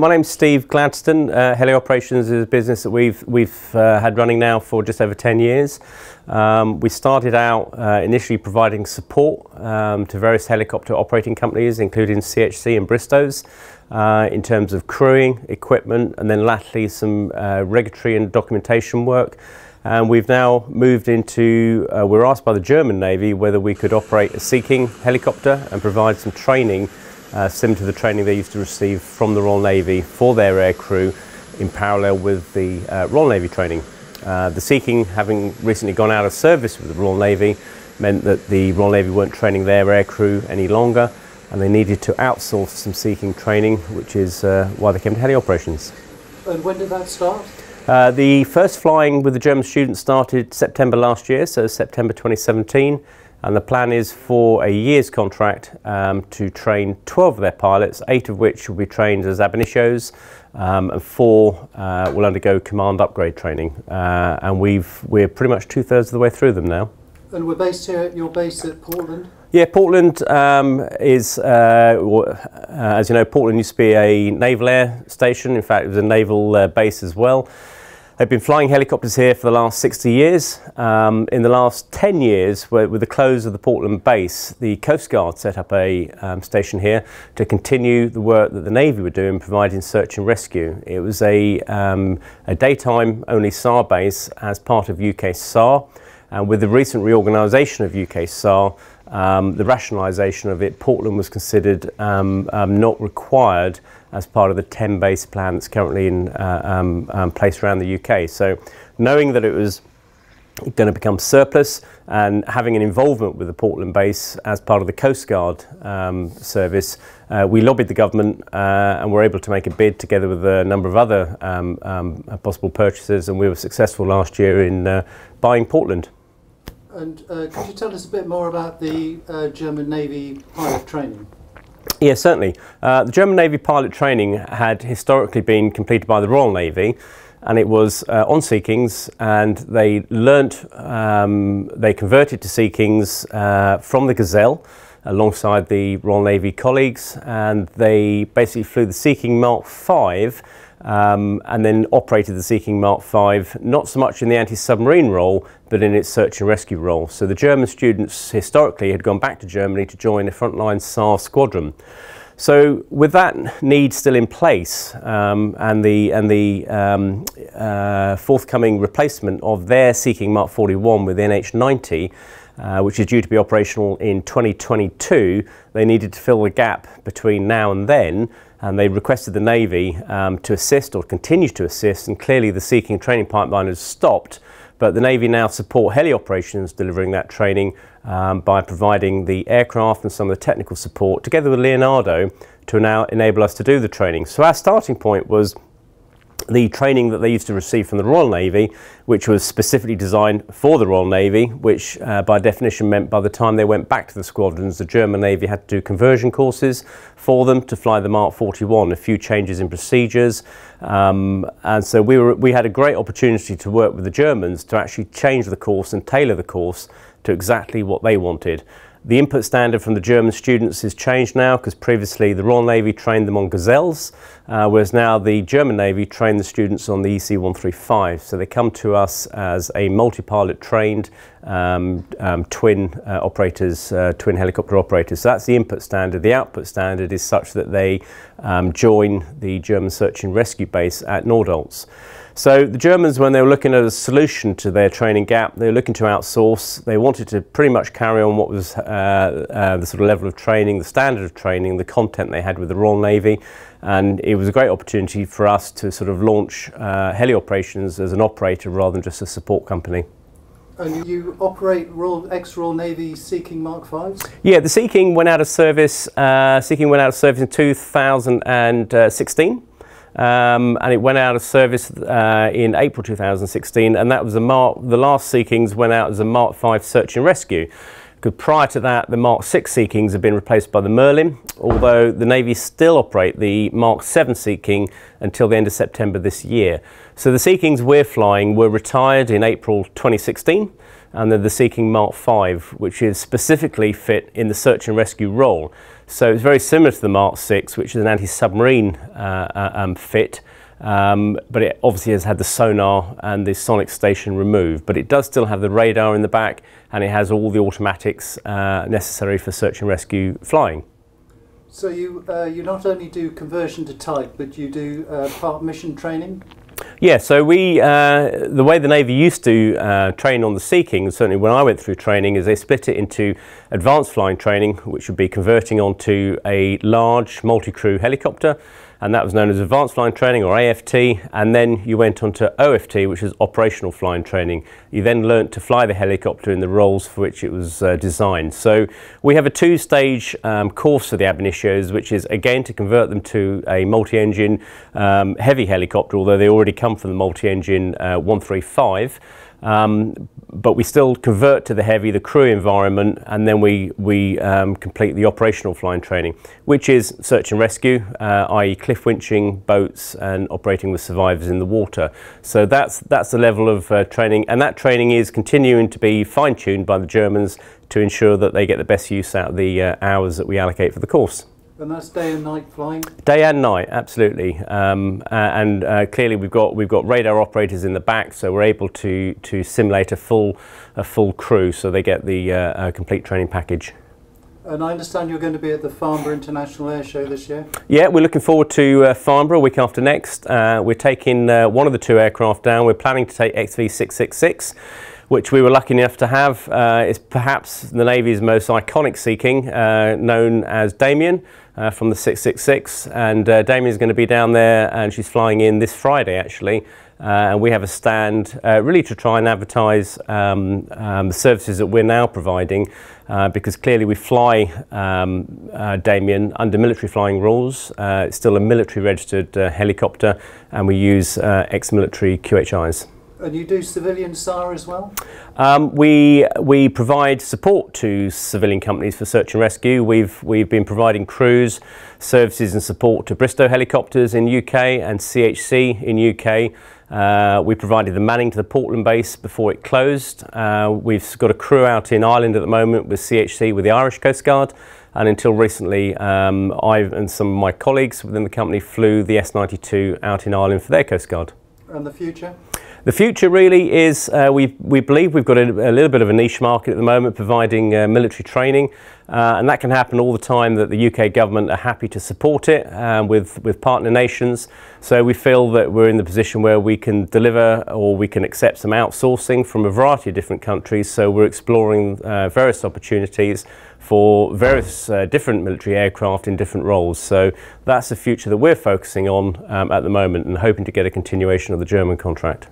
My name's Steve Gladston. Uh, HeliOperations is a business that we've we've uh, had running now for just over 10 years. Um, we started out uh, initially providing support um, to various helicopter operating companies, including CHC and Bristow's, uh, in terms of crewing, equipment, and then latterly some uh, regulatory and documentation work. And we've now moved into, uh, we're asked by the German Navy whether we could operate a Sea King helicopter and provide some training uh, similar to the training they used to receive from the Royal Navy for their air crew in parallel with the uh, Royal Navy training. Uh, the Sea King, having recently gone out of service with the Royal Navy, meant that the Royal Navy weren't training their air crew any longer and they needed to outsource some Sea King training, which is uh, why they came to HeliOperations. And when did that start? Uh, the first flying with the German students started September last year, so September 2017 and the plan is for a year's contract um, to train 12 of their pilots, eight of which will be trained as ab initios, um, and four uh, will undergo command upgrade training. Uh, and we've, we're pretty much two thirds of the way through them now. And we're based here at your base at Portland? Yeah, Portland um, is, uh, uh as you know, Portland used to be a naval air station. In fact, it was a naval uh, base as well. They've been flying helicopters here for the last 60 years. Um, in the last 10 years, with the close of the Portland base, the Coast Guard set up a um, station here to continue the work that the Navy were doing, providing search and rescue. It was a, um, a daytime only SAR base as part of UK SAR. And with the recent reorganisation of UK SAR, um, the rationalisation of it, Portland was considered um, um, not required as part of the 10 base plan that's currently in uh, um, um, place around the UK. So knowing that it was going to become surplus and having an involvement with the Portland base as part of the Coast Guard um, service, uh, we lobbied the government uh, and were able to make a bid together with a number of other um, um, possible purchasers and we were successful last year in uh, buying Portland. And uh, could you tell us a bit more about the uh, German Navy pilot training? Yes, certainly. Uh, the German Navy pilot training had historically been completed by the Royal Navy and it was uh, on Sea Kings and they learnt, um, they converted to Sea Kings uh, from the Gazelle alongside the Royal Navy colleagues and they basically flew the Sea King Mark 5 um, and then operated the Sea King Mark V, not so much in the anti-submarine role, but in its search and rescue role. So the German students historically had gone back to Germany to join the frontline SAR squadron. So with that need still in place um, and the, and the um, uh, forthcoming replacement of their Sea King Mark 41 with NH90, uh, which is due to be operational in 2022, they needed to fill the gap between now and then and they requested the Navy um, to assist or continue to assist and clearly the Sea King training pipeline has stopped but the Navy now support HeliOperations delivering that training um, by providing the aircraft and some of the technical support together with Leonardo to now enable us to do the training. So our starting point was the training that they used to receive from the Royal Navy, which was specifically designed for the Royal Navy, which uh, by definition meant by the time they went back to the squadrons, the German Navy had to do conversion courses for them to fly the Mark 41, a few changes in procedures. Um, and so we, were, we had a great opportunity to work with the Germans to actually change the course and tailor the course to exactly what they wanted. The input standard from the German students has changed now because previously the Royal Navy trained them on Gazelles, uh, whereas now the German Navy trained the students on the EC-135. So they come to us as a multi-pilot trained um, um, twin uh, operators, uh, twin helicopter operators. So that's the input standard. The output standard is such that they um, join the German search and rescue base at Nordholz. So the Germans, when they were looking at a solution to their training gap, they were looking to outsource. They wanted to pretty much carry on what was uh, uh, the sort of level of training, the standard of training, the content they had with the Royal Navy. And it was a great opportunity for us to sort of launch uh, HeliOperations as an operator rather than just a support company. And you operate Royal, ex-Royal Navy Sea King Mark 5s? Yeah, the Sea King went out of service, uh, Sea King went out of service in 2016. Um, and it went out of service uh, in April 2016, and that was a Mark, the last Sea Kings went out as a Mark 5 search and rescue. Because prior to that, the Mark 6 Sea Kings had been replaced by the Merlin, although the Navy still operate the Mark 7 Sea King until the end of September this year. So the Sea Kings we're flying were retired in April 2016, and then the Sea King Mark V, which is specifically fit in the search and rescue role. So it's very similar to the Mark VI, which is an anti-submarine uh, uh, um, fit, um, but it obviously has had the sonar and the sonic station removed. But it does still have the radar in the back, and it has all the automatics uh, necessary for search and rescue flying. So you uh, you not only do conversion to type, but you do uh, part mission training. Yeah, so we uh, the way the Navy used to uh, train on the Sea King, certainly when I went through training, is they split it into advanced flying training, which would be converting onto a large multi-crew helicopter, and that was known as Advanced Flying Training or AFT, and then you went on to OFT, which is Operational Flying Training. You then learnt to fly the helicopter in the roles for which it was uh, designed. So we have a two-stage um, course for the ab initios, which is again to convert them to a multi-engine um, heavy helicopter, although they already come from the multi-engine uh, 135. Um, but we still convert to the heavy, the crew environment, and then we, we um, complete the operational flying training, which is search and rescue, uh, i.e. cliff winching, boats, and operating with survivors in the water. So that's, that's the level of uh, training, and that training is continuing to be fine-tuned by the Germans to ensure that they get the best use out of the uh, hours that we allocate for the course. And that's day and night flying. Day and night, absolutely. Um, uh, and uh, clearly, we've got we've got radar operators in the back, so we're able to to simulate a full a full crew, so they get the uh, uh complete training package. And I understand you're going to be at the Farnborough International Air Show this year. Yeah, we're looking forward to uh, Farnborough week after next. Uh, we're taking one of the two aircraft down. We're planning to take XV666 which we were lucky enough to have. Uh, is perhaps the Navy's most iconic Sea King, uh, known as Damien uh, from the 666. And uh, Damien's going to be down there, and she's flying in this Friday actually. Uh, and we have a stand uh, really to try and advertise um, um, the services that we're now providing uh, because clearly we fly um, Damien under military flying rules. It's still a military registered helicopter and we use ex-military QHIs. And you do civilian SAR as well? Um, we we provide support to civilian companies for search and rescue. We've we've been providing crews, services and support to Bristow helicopters in UK and CHC in UK. Uh, we provided the manning to the Portland base before it closed. Uh, we've got a crew out in Ireland at the moment with CHC with the Irish Coast Guard. And until recently, um, I and some of my colleagues within the company flew the S92 out in Ireland for their Coast Guard. And the future? The future really is, uh, we, we believe we've got a, a, little bit of a niche market at the moment providing uh, military training uh, and that can happen all the time that the UK government are happy to support it um, with, with partner nations. So we feel that we're in the position where we can deliver or we can accept some outsourcing from a variety of different countries. So we're exploring uh, various opportunities for various uh, different military aircraft in different roles. So that's the future that we're focusing on um, at the moment and hoping to get a continuation of the German contract.